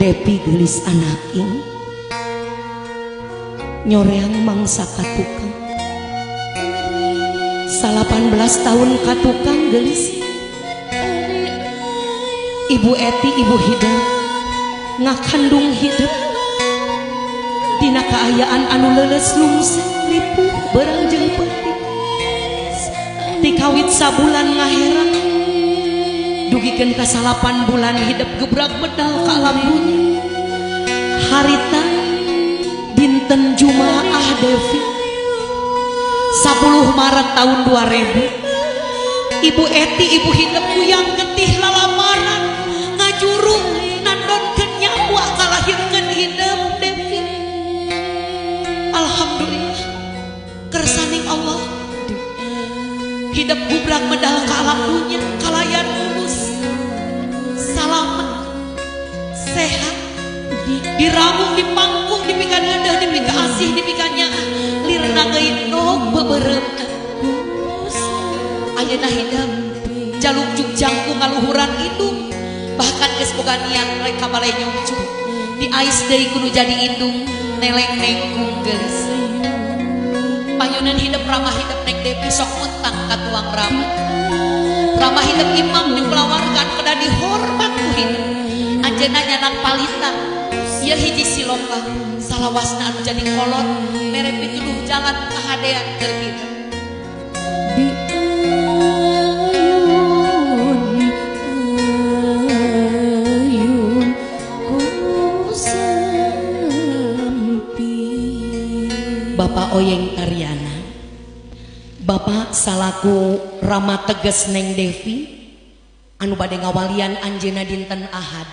Depi gelis anaking nyoreang mangsa katukang. 18 tahun katukang gelis. Ibu Eti Ibu Hidup ngakandung hidup. Dina keayaan anu leles lungse ripuh berang jeng peti. Tikawit sabulan ngaheran Dugikan kasalapan bulan hidup gebrak medal ke alam dunia Harita dinten Jumaah Devi. 10 Maret tahun 2000 Ibu Eti ibu hidupku yang lalamaran ngajurung nandonkeun nyawa kalahirkeun hidup Devi. Alhamdulillah kersaning Allah. Hidup gubrak medal ke alam dunia diramung dipangkung dipikan hadah dipika asih dipikanya lirna geuing beberep ayeuna hidup jaluk jangku ngaluhuran itu. Bahkan geus niat mereka balai nyungcu di ais deui kudu jadi indung neleng nengkung geus payunan hidup ramah hidup neng depi sok muntang katuang ramah. Ramah hidup imam dipelawarkan kedah dihormat ku hidup anjeunna nyanang palita ieu hiji siloka salawasna anu jadi kolot. Mere pituduh jalan kahadean keur di sampi Bapak Oyeng Taryana Bapak salaku Rama teges Neng Devi anu bade ngawalian Anjena dinten Ahad.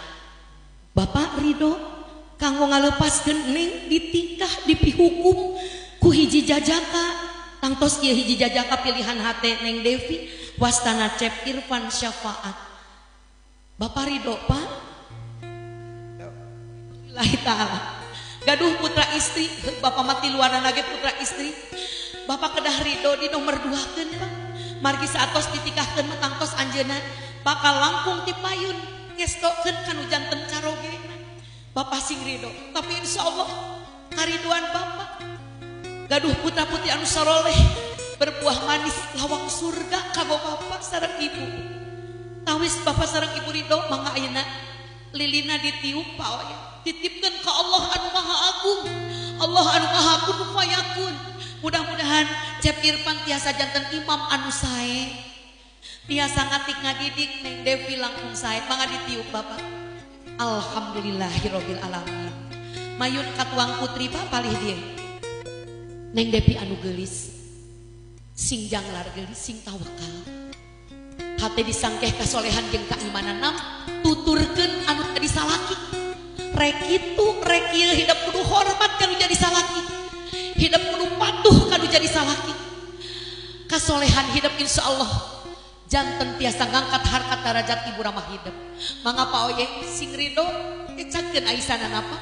Bapak Ridho kanggo ngalepaskening ditingkah dipihukum. Ku hiji jajaka. Tangtos ieu hiji jajaka pilihan hate Neng Devi. Wastana cep Irfan syafaat. Bapak Ridho Pak. Lahi ta'ala. Gaduh putra istri. Bapak mati luar lagi putra istri. Bapak kedah Ridho di nomor dua kan Pak. Margi saatos ditikahkan matangtos anjena bakal langkung tipayun. Ngestokin kan hujan tencarogi Bapak sing Ridho tapi Insya Allah kariduan Bapak. Gaduh putra putih anu saroleh. Berbuah manis lawang surga kago Bapak sarang Ibu. Tawis Bapak sarang Ibu Ridho mangga ayeuna lilina ditiup paoya titipkan ke Allah anu maha agung. Allah anu maha kun fayakun mudah-mudahan Cep Irfan tiasa jantan imam anu sae. Tiasa ngatik ngadidik neng Devi langkung sae. Mangga ditiup Bapak. Alhamdulillahirabbil alamin mayun katuang putri Pak palih dia. Neng Devi anu gelis sing janglar gelis sing tawakal hati disangkeh kasolehan jeung keimanan nam tuturkeun anu tadi salaki. Rek itu rek ieu hidup kudu hormat kanu jadi salaki. Hidup kudu patuh kanu jadi salaki. Kasolehan hidup insya Allah janten tiasa ngangkat harkat darajat ibu ramah hidup. Mangapa oye sing ridho ecakeun aisanan apa?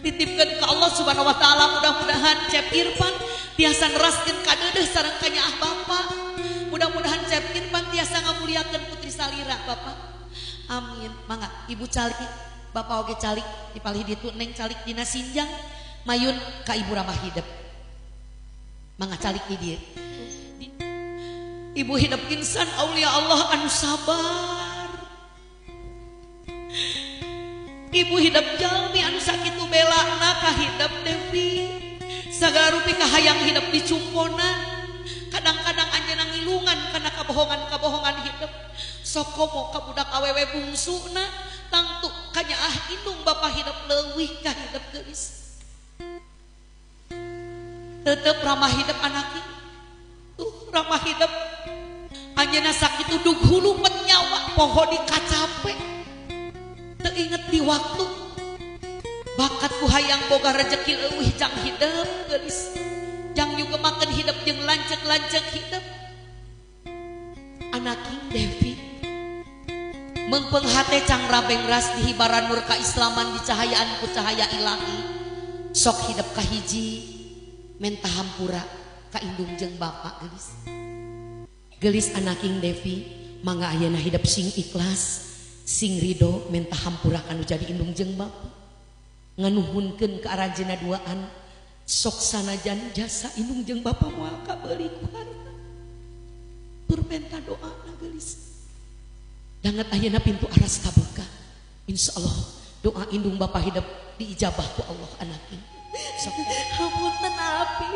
Titipkan ke Allah subhanahu wa ta'ala mudah-mudahan Cep Irfan tiasa neraskeun kadeudeuh sareng kanyaah Bapak. Mudah-mudahan Cep Irfan tiasa ngamuliakeun putri Salira Bapak. Amin. Mangga ibu calik Bapak oge calik dipalih ditu neng calik dina sinjang mayun ka ibu ramah hidup. Mangga calik di dia ibu hidup insan aulia Allah anu sabar. Ibu hidup jalmi anu sakitu bela ka hidup Devi sagala rupi kahayang hidup di cumponan kadang-kadang anjeuna ngilungan karena kabohongan-kabohongan hidup sokomo ka budak awewe bungsuna tangtu kanya ah indung bapak hidup leuwih ka hidup geulis tetep ramah hidup anaknya tuh ramah hidup Anjana sakit dug hulu menyawa poho di kacape. Teinget di waktu. Bakat ku hayang boga rejeki leuwih jang hidup gelis. Jang juga makan hidup jeng lancek-lancek hidup. Anaking Devi. Mengpenghate cang rabeng ras di hibaran nur keislaman di cahayaan ku cahaya ilahi. Sok hidup kahiji. Menta hampura kaindung jeng bapak gelis. gelis anaking Devi mangga ayana hidup sing ikhlas sing Ridho menta hampurakan jadi indung jeng Bapak nganuhunkan ke arah jena duaan sok sanajan jasa indung jeng Bapak moal kabeli ku harta doa na gelis. Dangat ayana pintu aras kabuka insya Allah doa indung Bapak hidup diijabah ku Allah anakin sok. Hampun tenapi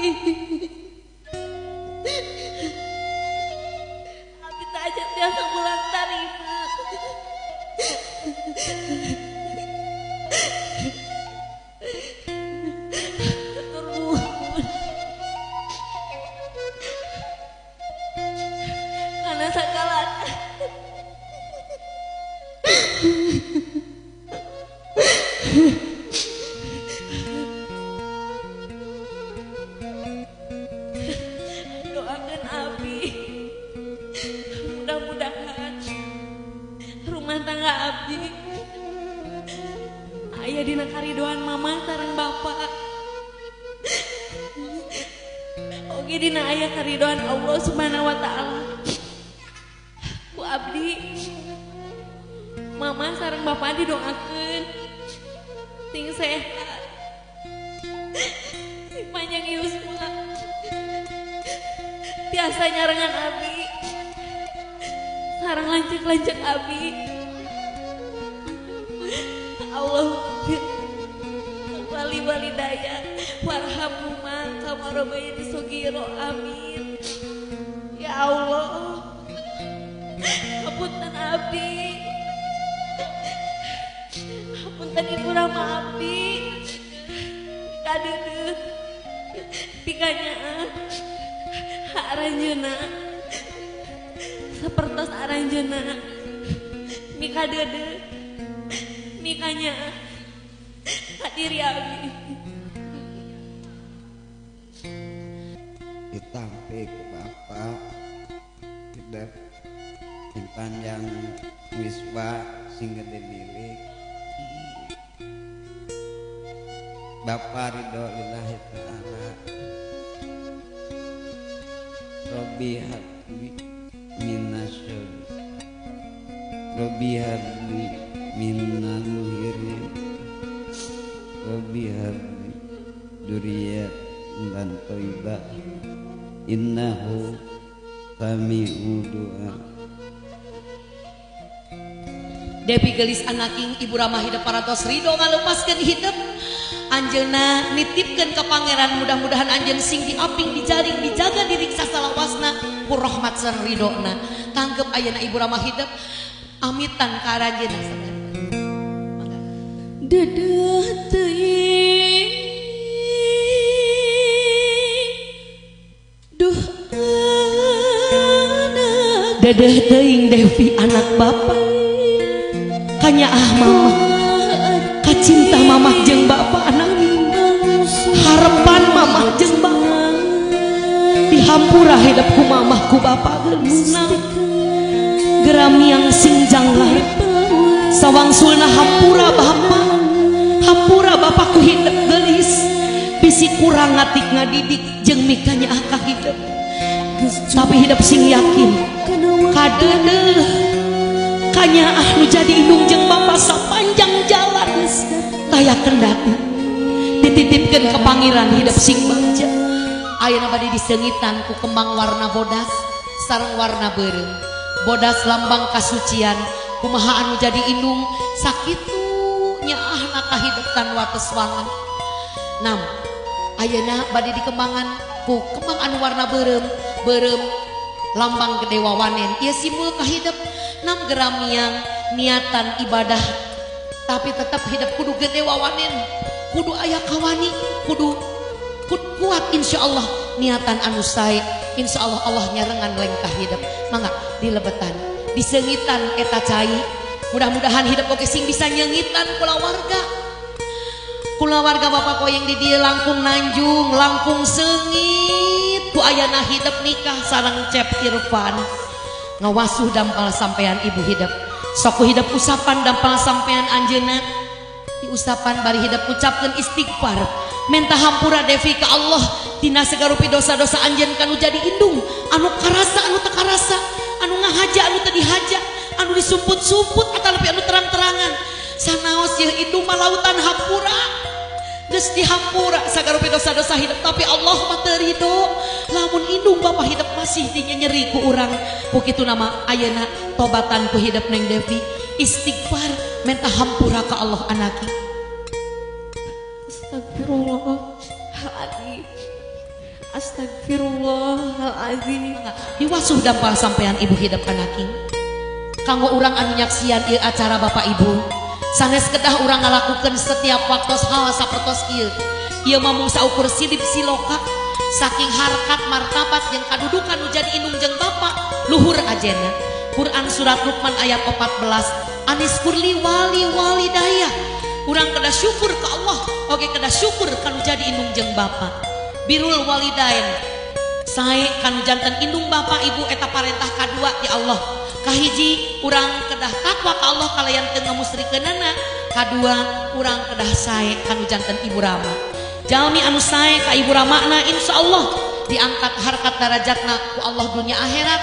Karena sakalana. Abdi. Mama sareng bapak didoakan sing sehat panjang yuswa biasa nyarengan Abi. Sarang lancek-lancek Abi. Allah. Wali wali daya warhamuma kama robayani sugiro amin. Ya Allah hapunten Abi hapunten Ibu Rama Abi kadeudeut pikanya aranjena sepertos aranjena mika dede mikanya hadiri abi ditampi panjang wiswa sing gede milik. Bapak Ridho lillahi ta'ala. Robi habli minasyur Robi habli minna muhirin Robi habli duriyat dan toibah. Innahu sami'u doa Depi gelis anaking Ibu Ramah hidup paratos Ridho ngalepaskan hidup. Anjena nitipkan ke pangeran mudah-mudahan anjen sing diaping dijaring dijaga diriksa salawasna ku rahmat san ridona. Tanggep ayana ibu ramah hidup. Amitan karanjena dedeh teuing. Duh dedeh teuing Devi anak bapak. Kanya ah mama Kacinta mamah jeung bapak anak Harapan mamah jeung bapak. Dihampura hidupku mamah ku bapak gelisna Geram yang sing janglar Sawang sulna hampura bapak. Hampura bapakku hidup gelis. Bisi kurang ngatik ngadidik jeung mikanya ah ka hidup. Tapi hidup sing yakin. Kadede kanya ah nu jadi indung jeung bapak sapanjang jalan. Taya kendati dititipkan ke pangeran hidup sing bagja ayeuna bade disengitan ku kembang warna bodas sareng warna beureum bodas lambang kasucian kumaha anu jadi indung. Sakitu nyaah naka hidup tan wates wangan nam ayeuna bade dikembangan ku kembang anu warna beureum beureum lambang gede wawanen ia simbol kehidup. Nam geram yang niatan ibadah tapi tetap hidup. Kudu gede wawanen kudu ayah kawani kudu kudu kuat insya Allah niatan anu sae. Insya Allah Allah nyarengan lengkah hidup mangga dilebetan disengitan eta cai. Mudah-mudahan hidup oke sing bisa nyengitan kula warga. Kula warga bapak koyeng di dia langkung nanjung langkung sengit ku ayana hidup nikah sarang cep irfan. Ngawasuh dampal sampean ibu hidup sok ku hidup usapan dampal sampean anjeuna di usapan bari hidup ucapkan istighfar. Minta hampura devi ke Allah. Tina segarupi dosa-dosa anjen kanu jadi indung. Anu karasa anu teu karasa. Anu ngahaja anu teu dihaja. Anu disumput-sumput atau lebih anu terang-terangan. Sanaos ya itu malautan hampura geus dihampura sagarupi dosa-dosa hidup. Tapi Allah mah terido lamun indung bapak hidup masih dinya nyeri ku urang. Ku nama ayeuna tobatan ku hidup neng Devi. Istighfar minta hampura ke Allah anaki. Astagfirullahaladzim Astagfirullahaladzim Diwasuh dampal sampean ibu hidup anaki. Kanggo orang anu nyaksian acara bapak ibu sanes kedah orang ngalakukan setiap waktu hal sapertos ieu. Ieu mamung saukur silip siloka saking harkat martabat yang kadudukan jadi indung jeng bapak luhur ajena. Quran surat Luqman ayat 14 anis kurli wali wali daya. Orang kedah syukur ke Allah oke kedah syukur kanu jadi indung jeng bapak birul walidain saya kanu jantan indung bapak ibu eta parentah kadua ya Allah kahiji urang kedah takwa ka Allah kalian tengah musrikenana kedua urang kedah sae kanu jantan ibu rama. Jalmi anu sae ka ibu ramakna insyaallah diangkat harkat darajatna ku Allah dunia akhirat.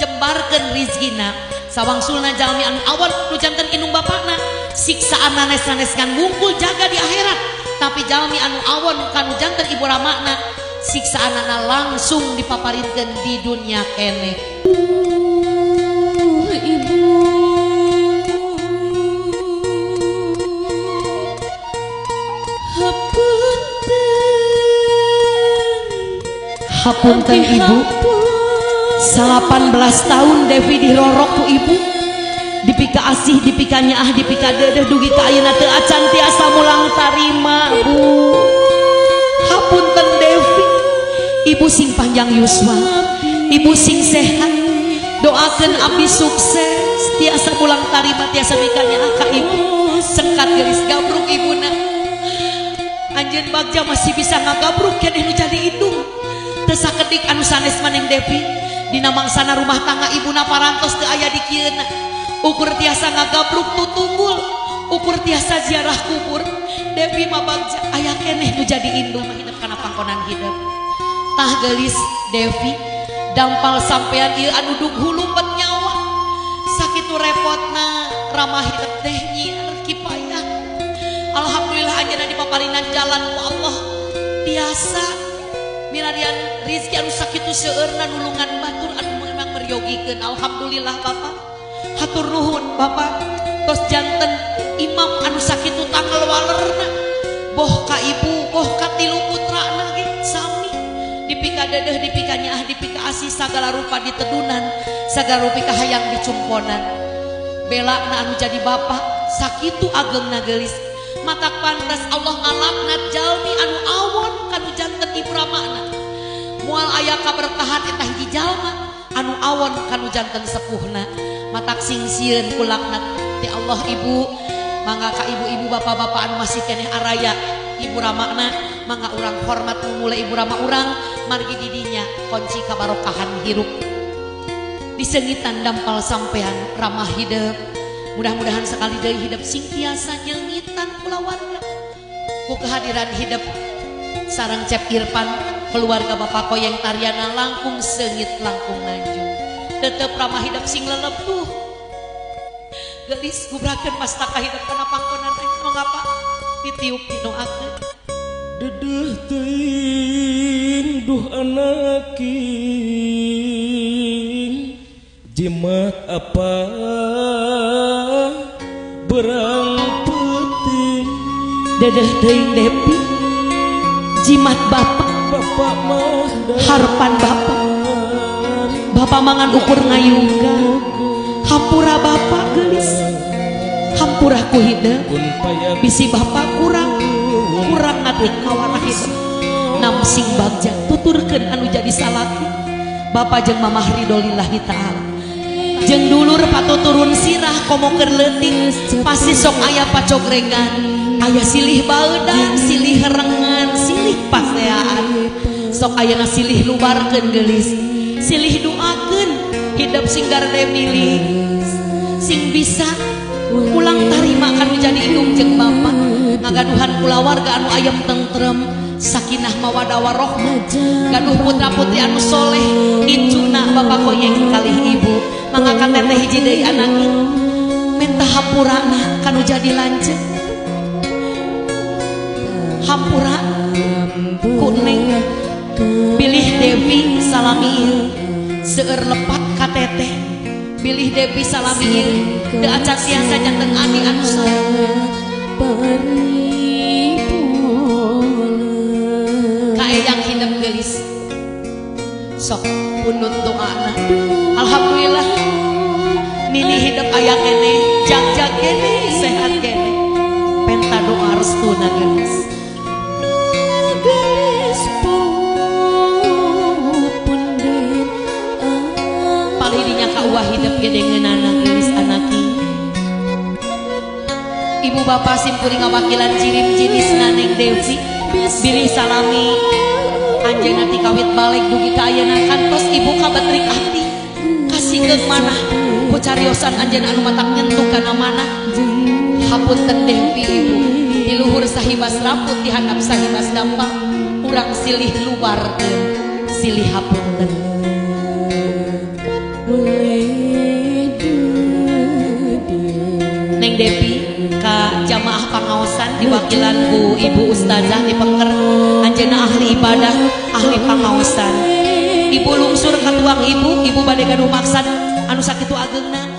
Jembarkeun rizkina. Sawang sulna jalmi anu awal nu jantan inung bapakna. Siksaan nanes-nanes kan wungkul jaga di akhirat. Tapi jalmi anu awon kanu jantan ibu ramakna siksaan langsung dipaparinkan di dunia kene. Hapunten ibu. 18 tahun Devi dirorok ku ibu. Dipika asih dipikanya ah dipika dedeh dugi ka ayeuna teu acan tiasa mulang tarima bu. Hapunten Devi. Ibu sing panjang yuswa ibu sing sehat. Doakan abdi sukses. Tiasa mulang tarima tiasa mikanya ah ka ibu. Sengkat gelis gabruk ibuna anjeun bagja masih bisa ngagabruk keneh nu jadi indung kedik anu sanes maneng Devi. Dina mangsana rumah tangga ibu parantos teu aya di kieu ukur tiasa ngagabruk tutunggul ukur tiasa ziarah kubur. Devi mah bagja aya keneh nu jadi indung hidup kana pangkonan hidup. Tah gelis Devi. Dampal sampean ieu anu dug hulu nyawa. Sakitu repotna ramah hidup teh nyiar kipayah. Alhamdulillah aja di paparinan jalan Allah. Biasa milarian Rizki anu sakitu seerna nulungan batur anu memang meryogikan Alhamdulillah Bapak. Hatur nuhun Bapak. Tos janten Imam anu sakit tanggal walerna boh ka ibu boh ka tilu putra ge sami. Dipika dedeh dipika nyah dipika asih segala rupa ditedunan sagala segala rupa kahayang dicumponan. Bela na anu jadi bapak. Sakitu ageng nagelis. mata pantas Allah ngalaknat jalmi anu awon kanu janten ibu ramana mual ayah kabertahan eta hiji jalma anu awon kanu jantan sepuhna. Matak singsieun kulaknat ti Allah ibu mangga ka ibu-ibu bapak-bapak anu masih keneh araya ibu ramana. Mangga urang hormat mulai ibu rama urang margi didinya kunci kabarokahan hirup. Disengitan dampal sampean ramah hidup. Mudah-mudahan sekali dari hidup sing tiasa nyengitan keluarga ku kehadiran hidup sarang cep Irfan keluarga bapak yang tariana langkung sengit langkung nanjung tetep ramah hidup sing lelepuh. Gelis gubrakan pas tak hidup kena pangkonan mengapa ditiup dinoakeun dedeh teuing duh anaking jimat apa berang putih. Dedeh teuing Depi jimat bapak bapak mah harapan bapak. bapak mangan ukur ngayungga hampura bapak gelis. Hampura ku hidup bisi bapak kurang. kurang ngatik kawarah hidup nam sing bagja tuturkan anu jadi salaki bapak jeng mamah ridolillahi ta'ala. jeng atau turun sirah komo letik pasti sok ayah pacogrengan. Ayah silih baudan silih herengan silih paseaan. Sok ayah silih lubarkan gelis silih doakan hidup singgar demili sing bisa pulang tarima kanu jadi indung jeng bapak. Ngagaduhan pula warga anu ayam tentrem. Sakinah mawadah warohmah gaduh putra putri anu soleh. Incuna bapak koyeng kali ibu. Mangangkat teteh hiji deui anaknya. Minta hampurana kanu jadi lanjut. Hampura kuning pilih Dewi salami seueur lepat kateteh pilih Dewi salami teu acan tiasa janten ani anu. Sayang sok punut doana alhamdulillah nini hidup ayah kene jag jag kene sehat kene. Penta doa restuna gelis. Paling dinya kauah hidup gede ngeunana gelis anaki ibu bapak simpuri ngawakilan jirim jinis naneng Dewi bilih salami anjing nanti kawit balik dugi ka ayeuna kantos ibu kabetrik hati. Kasih ke mana? Ku cariosan anjeun anu matak nyentuh kana mana? Hapunten Dewi ibu. Di luhur sahibas raput di handap sahibas gampang. Urang silih luar silih hapunten Neng Devi ka jamaah pangaosan diwakilan ku Ibu Ustazah di Penger. Anjena ahli ibadah ahli pangaosan Ibu lungsur ke tuang ibu Ibu badai gaduh maksad anu sakitu ageuna